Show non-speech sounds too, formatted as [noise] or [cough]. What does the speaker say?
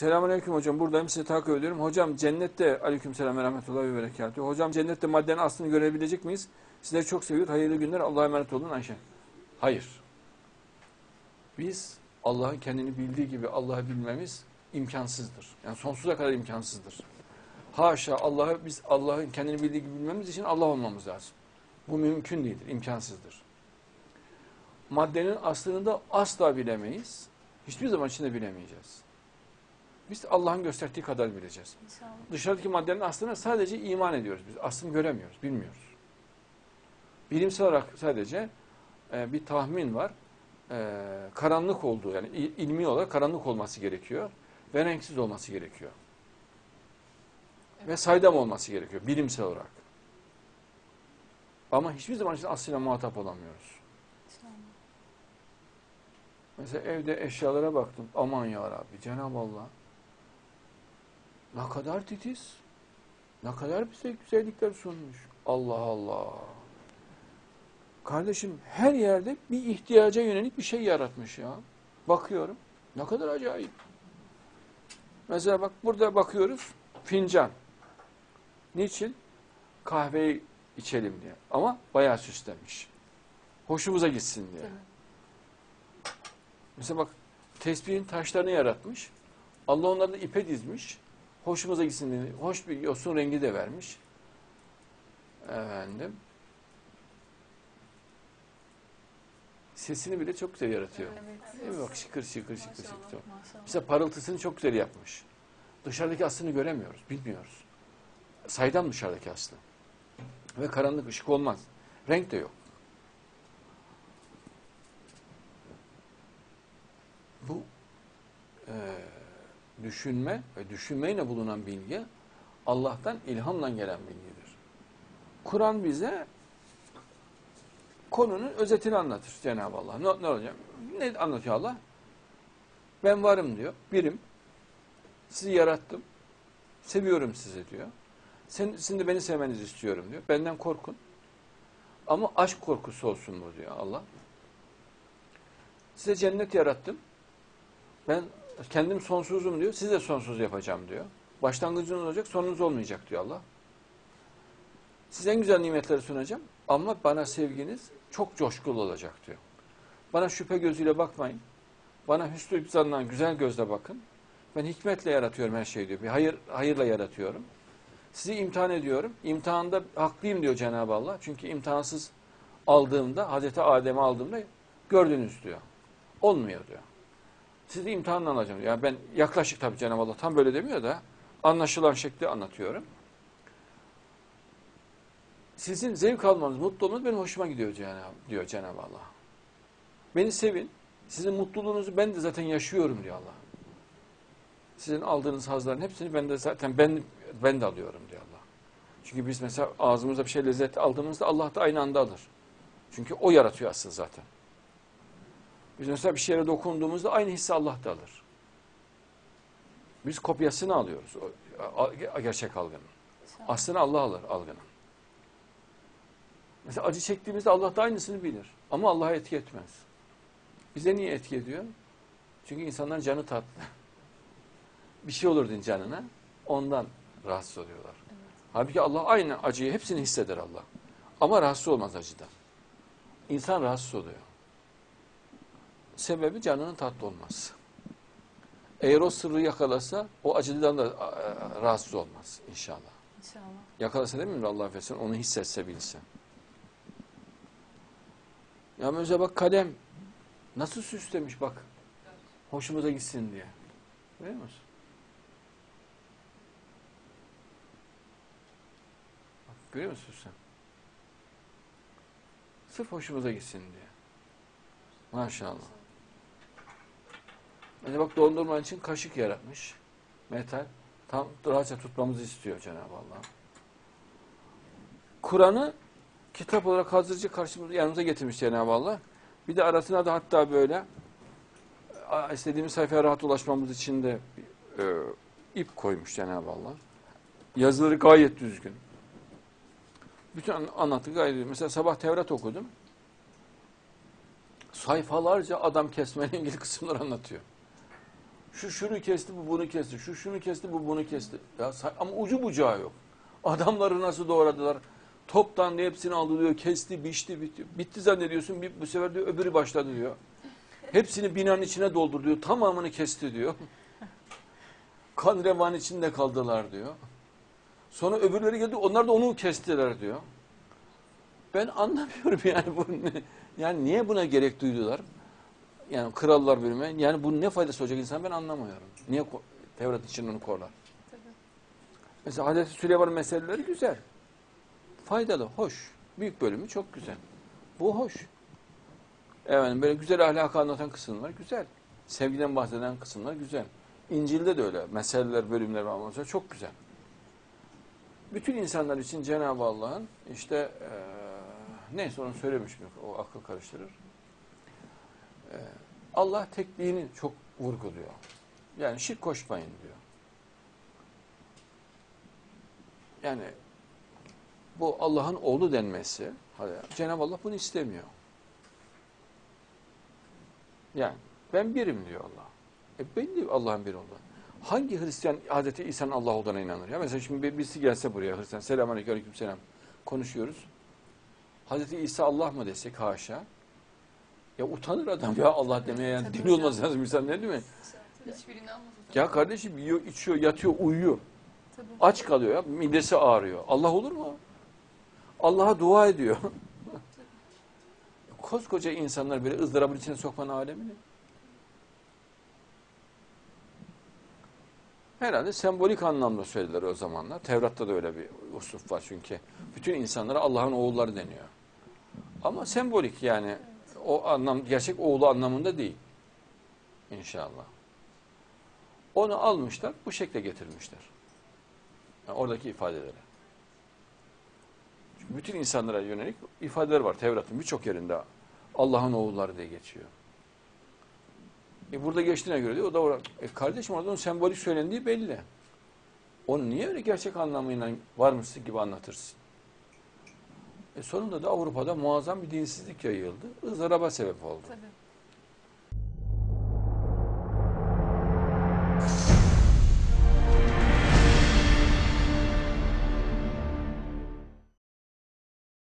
Selamünaleyküm hocam. Buradayım. Sizi takip ediyorum. Hocam cennette aleykümselam ve rahmetullahi ve berekatuhu. Hocam cennette maddenin aslını görebilecek miyiz? Sizleri çok seviyor. Hayırlı günler. Allah'a emanet olun Ayşe. Hayır. Biz Allah'ın kendini bildiği gibi Allah'ı bilmemiz imkansızdır. Yani sonsuza kadar imkansızdır. Haşa Allah'ı biz Allah'ın kendini bildiği gibi bilmemiz için Allah olmamız lazım. Bu mümkün değildir, imkansızdır. Maddenin aslını da asla bilemeyiz. Hiçbir zaman içinde bilemeyeceğiz. Biz Allah'ın gösterdiği kadar bileceğiz. İnşallah. Dışarıdaki maddenin aslına sadece iman ediyoruz biz. Aslını göremiyoruz, bilmiyoruz. Bilimsel olarak sadece e, bir tahmin var. E, karanlık olduğu yani il- ilmi olarak karanlık olması gerekiyor ve renksiz olması gerekiyor. Ve saydam olması gerekiyor bilimsel olarak. Ama hiçbir zaman için aslıyla muhatap olamıyoruz. İnşallah. Mesela evde eşyalara baktım. Aman ya Rabbi Cenab-ı Allah ne kadar titiz, ne kadar bize güzellikler sunmuş. Allah Allah. Kardeşim her yerde bir ihtiyaca yönelik bir şey yaratmış ya. Bakıyorum. Ne kadar acayip. Mesela bak burada bakıyoruz. Fincan. Niçin? Kahveyi içelim diye. Ama bayağı süslenmiş. Hoşumuza gitsin diye. Mesela bak tesbihin taşlarını yaratmış. Allah onları da ipe dizmiş. Hoşumuza gitsin diye. Hoş bir yosun rengi de vermiş. Efendim. Sesini bile çok güzel yaratıyor. Evet. Değil mi? Bak şıkır şıkır şıkır şıkır. Maşallah. Mesela parıltısını çok güzel yapmış. Dışarıdaki aslını göremiyoruz, bilmiyoruz. Saydam dışarıdaki aslı. Ve karanlık ışık olmaz. Renk de yok. Bu e, düşünme ve düşünmeyle bulunan bilgi Allah'tan ilhamla gelen bilgidir. Kur'an bize konunun özetini anlatır Cenab-ı Allah. Ne, ne olacak? Ne anlatıyor Allah? Ben varım diyor. Birim. Sizi yarattım. Seviyorum sizi diyor. Sen, sizin de beni sevmenizi istiyorum diyor. Benden korkun. Ama aşk korkusu olsun bu diyor Allah. Size cennet yarattım. Ben kendim sonsuzum diyor. Siz de sonsuz yapacağım diyor. Başlangıcınız olacak, sonunuz olmayacak diyor Allah. Size en güzel nimetleri sunacağım. Ama bana sevginiz çok coşkulu olacak diyor. Bana şüphe gözüyle bakmayın. Bana hüsnü zanla güzel gözle bakın. Ben hikmetle yaratıyorum her şeyi diyor. Bir hayır hayırla yaratıyorum. Sizi imtihan ediyorum. İmtihanda haklıyım diyor Cenab-ı Allah. Çünkü imtihansız aldığımda, Hazreti Adem'i aldığımda gördünüz diyor. Olmuyor diyor. Sizi imtihanla alacağım. Yani ben yaklaşık tabii Cenab-ı Allah tam böyle demiyor da anlaşılan şekli anlatıyorum. Sizin zevk almanız, mutlu olmanız benim hoşuma gidiyor Cenab diyor Cenab-ı Allah. Beni sevin. Sizin mutluluğunuzu ben de zaten yaşıyorum diyor Allah. Sizin aldığınız hazların hepsini ben de zaten ben ben de alıyorum diyor Allah. Çünkü biz mesela ağzımıza bir şey lezzet aldığımızda Allah da aynı anda alır. Çünkü o yaratıyor aslında zaten. Biz mesela bir şeye dokunduğumuzda aynı hissi Allah da alır. Biz kopyasını alıyoruz o, gerçek algının. Aslını Allah alır algının. Mesela acı çektiğimizde Allah da aynısını bilir. Ama Allah'a etki etmez. Bize niye etki ediyor? Çünkü insanların canı tatlı. [laughs] Bir şey olur din canına. Ondan rahatsız oluyorlar. Halbuki Allah aynı acıyı hepsini hisseder Allah. Ama rahatsız olmaz acıdan. İnsan rahatsız oluyor. Sebebi canının tatlı olması. Eğer o sırrı yakalasa o acıdan da e, rahatsız olmaz inşallah. İnşallah. Yakalasa değil mi Allah affetsin onu hissetse bilse. Ya mesela bak kalem nasıl süslemiş bak. Hoşumuza gitsin diye. Musun? Bak, görüyor musun sen? Sırf hoşumuza gitsin diye. Maşallah. Mesela bak dondurma için kaşık yaratmış. Metal. Tam rahatça tutmamızı istiyor Cenab-ı Allah. Kur'an'ı kitap olarak hazırca karşımıza yanımıza getirmiş Cenab-ı Allah. Bir de arasına da hatta böyle istediğimiz sayfaya rahat ulaşmamız için de e, ip koymuş Cenab-ı Allah. Yazıları gayet düzgün. Bütün an- anlatı gayet düzgün. Mesela sabah Tevrat okudum. Sayfalarca adam kesmeyle ilgili kısımları anlatıyor. Şu şunu kesti, bu bunu kesti. Şu şunu kesti, bu bunu kesti. Ya ama ucu bucağı yok. Adamları nasıl doğradılar? Toptan hepsini aldı diyor. Kesti, biçti, bitti. Bitti zannediyorsun. Bir, bu sefer diyor öbürü başladı diyor. Hepsini binanın içine doldur diyor. Tamamını kesti diyor. Kan revan içinde kaldılar diyor. Sonra öbürleri geldi. Onlar da onu kestiler diyor. Ben anlamıyorum [laughs] yani bu ne- yani niye buna gerek duydular? Yani krallar bölümü. Yani bunun ne faydası olacak insan ben anlamıyorum. Niye Tevrat için onu korlar? Tabii. Mesela Hazreti Süleyman meseleleri güzel. Faydalı, hoş. Büyük bölümü çok güzel. Bu hoş. Evet, böyle güzel ahlakı anlatan kısımlar güzel. Sevgiden bahseden kısımlar güzel. İncil'de de öyle. Meseleler, bölümler var. Mesela çok güzel. Bütün insanlar için Cenab-ı Allah'ın işte eee neyse onu söylemiş mi? O akıl karıştırır. Allah tekliğini çok vurguluyor. Yani şirk koşmayın diyor. Yani bu Allah'ın oğlu denmesi, Cenab-ı Allah bunu istemiyor. Yani ben birim diyor Allah. E belli Allah'ın bir olduğu. Hangi Hristiyan Hazreti İsa'nın Allah olduğuna inanır? Ya mesela şimdi bir- birisi gelse buraya Hristiyan, selamünaleyküm aleyküm selam konuşuyoruz. Hazreti İsa Allah mı desek haşa. Ya utanır adam ya Allah demeye yani Tabii hocam. olması lazım insan ne değil mi? Ya kardeşim yiyor, içiyor, yatıyor, uyuyor. Tabii. Aç kalıyor ya, midesi ağrıyor. Allah olur mu? Allah'a dua ediyor. [laughs] Koskoca insanlar böyle ızdırabın içine sokmanın alemi ne? Herhalde sembolik anlamda söylediler o zamanlar. Tevrat'ta da öyle bir usluf var çünkü. Bütün insanlara Allah'ın oğulları deniyor. Ama sembolik yani o anlam gerçek oğlu anlamında değil. İnşallah. Onu almışlar, bu şekle getirmişler. Yani oradaki ifadeleri. Çünkü bütün insanlara yönelik ifadeler var Tevrat'ın birçok yerinde. Allah'ın oğulları diye geçiyor. E burada geçtiğine göre diyor, o da orada. E kardeşim orada sembolik söylendiği belli. Onu niye öyle gerçek anlamıyla varmışsın gibi anlatırsın? E sonunda da Avrupa'da muazzam bir dinsizlik yayıldı. ızdıraba sebep oldu. Tabii.